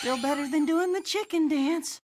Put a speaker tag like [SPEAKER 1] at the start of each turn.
[SPEAKER 1] Still better than doing the chicken dance.